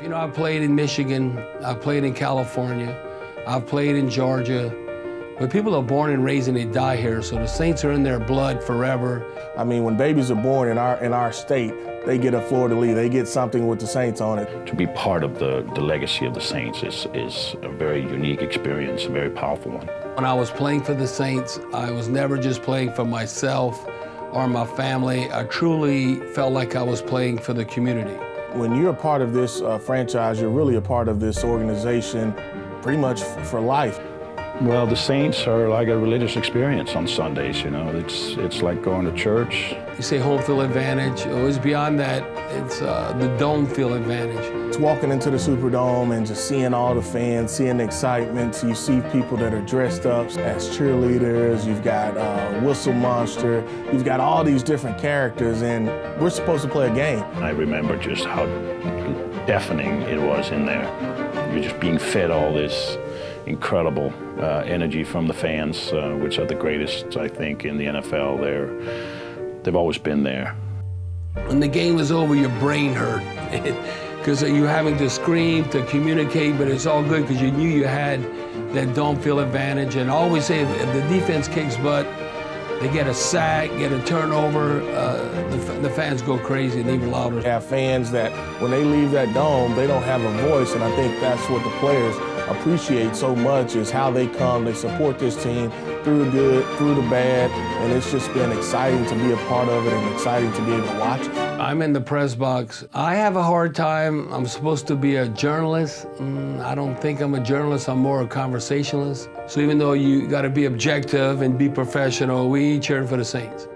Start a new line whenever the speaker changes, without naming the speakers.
You know, I've played in Michigan, I've played in California, I've played in Georgia. But people are born and raised and they die here, so the Saints are in their blood forever.
I mean, when babies are born in our in our state, they get a fleur de lis. They get something with the Saints on it.
To be part of the, the legacy of the Saints is, is a very unique experience, a very powerful one.
When I was playing for the Saints, I was never just playing for myself or my family. I truly felt like I was playing for the community.
When you're a part of this uh, franchise, you're really a part of this organization pretty much for life.
Well, the Saints are like a religious experience on Sundays, you know. It's, it's like going to church.
You say home field advantage. It was beyond that. It's uh, the dome field advantage.
It's walking into the Superdome and just seeing all the fans, seeing the excitement. You see people that are dressed up as cheerleaders. You've got uh, Whistle Monster. You've got all these different characters, and we're supposed to play a game.
I remember just how deafening it was in there. You're just being fed all this incredible uh, energy from the fans, uh, which are the greatest, I think, in the NFL. They're, they've always been there.
When the game is over, your brain hurt. Because you're having to scream, to communicate, but it's all good because you knew you had that dome field advantage. And I always say if the defense kicks butt, they get a sack, get a turnover, uh, the, the, fans go crazy and even louder.
Have fans that when they leave that dome, they don't have a voice, and I think that's what the players appreciate so much is how they come, they support this team through the good, through the bad, and it's just been exciting to be a part of it and exciting to be able to watch.
I'm in the press box. I have a hard time. I'm supposed to be a journalist. Mm, I don't think I'm a journalist. I'm more a conversationalist. So even though you got to be objective and be professional, we cheering for the Saints.